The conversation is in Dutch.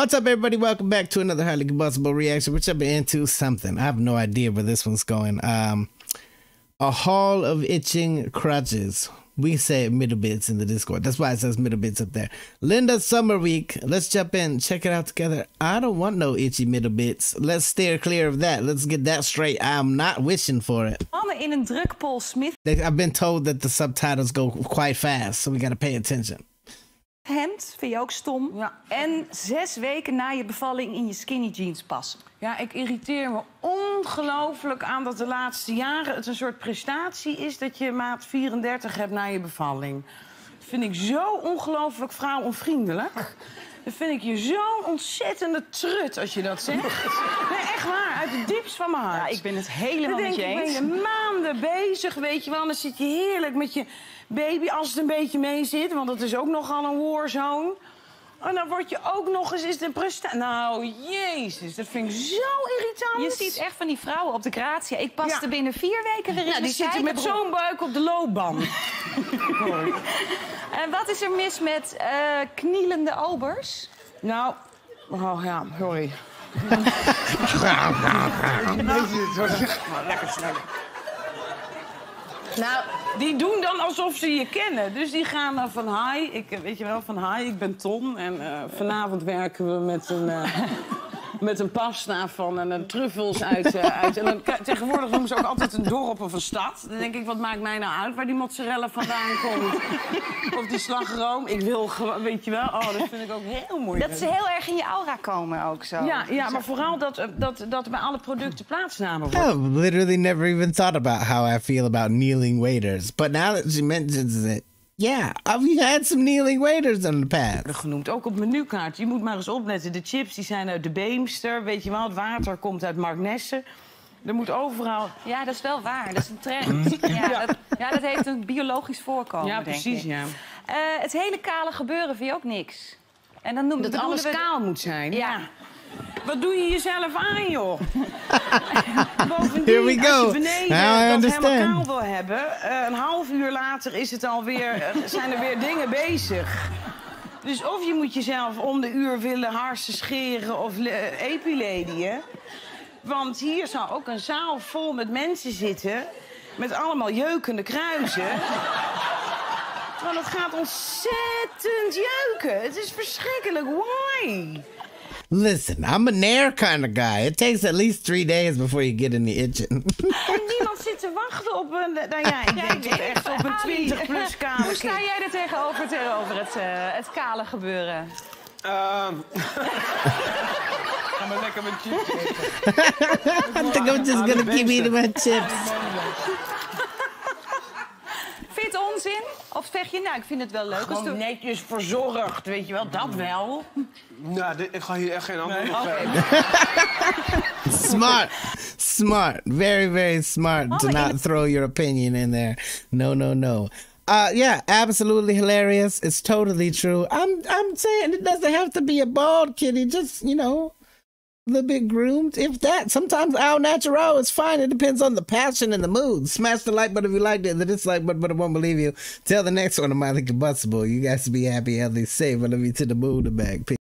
What's up, everybody? Welcome back to another highly combustible reaction, which I've been into something. I have no idea where this one's going. Um, a hall of itching crutches. We say middle bits in the Discord. That's why it says middle bits up there. Linda Summer Week. Let's jump in, check it out together. I don't want no itchy middle bits. Let's steer clear of that. Let's get that straight. I'm not wishing for it. Mannen in een Smith I've been told that the subtitles go quite fast, so we gotta pay attention. Hemd, vind je ook stom. Ja. En zes weken na je bevalling in je skinny jeans passen. Ja, ik irriteer me ongelooflijk aan dat de laatste jaren het een soort prestatie is dat je maat 34 hebt na je bevalling. Dat vind ik zo ongelooflijk vrouwonvriendelijk. Dat vind ik je zo'n ontzettende trut als je dat zegt. Nee, echt waar, uit het diepst van mijn hart. Ja, ik ben het helemaal Dan met je ik, eens. ben je maanden bezig, weet je wel. Dan zit je heerlijk met je baby, als het een beetje mee zit. Want het is ook nogal een warzone. En dan word je ook nog eens... Is een prestatie. Nou, jezus, dat vind ik zo irritant. Je ziet echt van die vrouwen op de gratie. Ik paste Ja. binnen vier weken weer in Ja, de die zitten met zo'n buik op de loopband. En wat is er mis met eh, knielende obers? nou, oh ja, sorry. Lekker snel. Nou, die doen dan alsof ze je kennen. Dus die gaan dan van hi. Ik, weet je wel, van hi, ik ben Ton. En eh, vanavond werken we met een, eh, met een pasta van en een truffels uit. eh, uit en dan, tegenwoordig noemen ze ook altijd een dorp of een stad. Dan denk ik, wat maakt mij nou uit waar die mozzarella vandaan komt? Of die slagroom. Ik wil gewoon, weet je wel. Oh, dat vind ik ook heel moeilijk. Dat ze heel erg in je aura komen ook zo. Ja, ja, maar vooral dat, eh, dat, dat er bij alle producten plaatsnamen wordt. I've literally never even thought about how I feel about kneeling waiters. But now that she mentions it, yeah, I've had some kneeling waiters in the past. genoemd. Ook op menukaart. Je moet maar eens opletten. De chips die zijn uit de Beemster. Weet je wel, het water komt uit Marknesse. Er moet overal... Ja, dat is wel waar. Dat is een trend. Ja, dat, ja, dat heeft een biologisch voorkomen, Ja, denk precies, ik. ja. Eh, het hele kale gebeuren vind je ook niks. En dan noemen Dat alles we... kaal moet zijn. Ja. Wat doe je jezelf aan, joh? Bovendien, we go. als je beneden Now dat understand. helemaal kaal wil hebben... eh, een half uur later is het alweer, eh, zijn er weer dingen bezig. Dus of je moet jezelf om de uur willen harsen scheren of epilediën. Want hier zou ook een zaal vol met mensen zitten... met allemaal jeukende kruisen... Want het gaat ontzettend jeuken. Het is verschrikkelijk. Why? Listen, I'm a nair kind of guy. It takes at least three days before you get any itching. En niemand zit te wachten op een... Nou ja, ik denk toch echt op een 20-plus kamer. Hoe sta jij er tegenover, tegenover het, eh, het kale gebeuren? Ehm. Ga maar lekker met chips eten. I think I'm just gonna keep eating my chips. Of zeg je, nou, ik vind het wel leuk. als Gewoon netjes verzorgd, weet je wel, dat wel. Nou, dit- ik ga hier echt geen antwoord op geven. Smart, smart, very, very smart to Oh, not and- throw your opinion in there. No, no, no. Uh, yeah, absolutely hilarious. It's totally true. I'm, I'm saying it doesn't have to be a bald kitty. Just you know, a little bit groomed. If that, sometimes au natural is fine. It depends on the passion and the mood. Smash the like button if you liked it. The dislike button, but I won't believe you. Tell the next one of Miley Combustible. You guys be happy, healthy, safe. I love you to the moon and back. Peace.